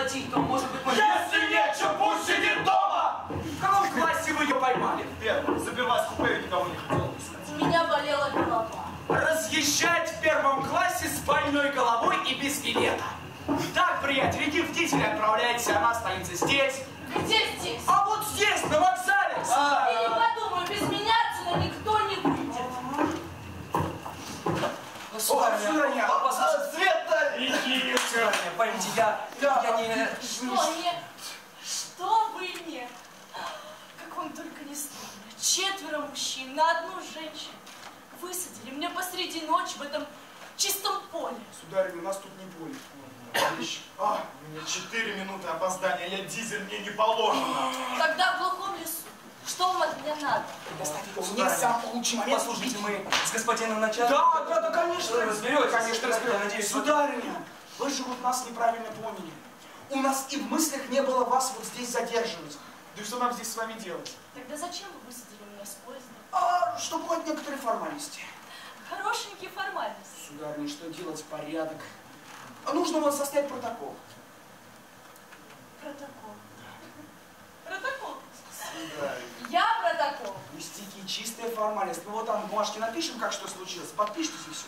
платить, то, может быть, мы... Если нечем, пусть сидит дома! В каком классе вы ее поймали? Первый, забивать в купе никого не хотел пускать. У меня болела голова. Разъезжать в первом классе с больной головой и без билета. Так, приятель, иди в Дизель отправляйся, она останется здесь. Где здесь? А вот здесь, на вокзале. Я не подумаю, без меня отсюда никто не выйдет. А, Света! Сударыня, поймите, я, я не... Что нет? Что вы нет? Как вам только не стыдно. Четверо мужчин на одну женщину высадили мне посреди ночи в этом чистом поле. Сударыня, у нас тут не поле. А, у меня четыре минуты опоздания, я дизель мне не положено. Тогда в глухом лесу. Что вам от меня надо? Не сам лучший момент. Послушайте, мы с господином начальником... Да, да, да, конечно. Разберетесь. Конечно, Я разберетесь. надеюсь, Сударыня, вы же вот нас неправильно поняли. У нас и в мыслях не было вас вот здесь задерживать. Да и что нам здесь с вами делать? Тогда зачем вы высадили меня с поезда? А, чтобы вот некоторые формальности. Хорошенькие формальности. Сударыня, что делать? Порядок. А нужно вот составить протокол. Протокол. Протокол. Сударыня. Я протокол. Пустяки, чистая формальность. Мы вот там в бумажке напишем, как что случилось, подпишитесь и все.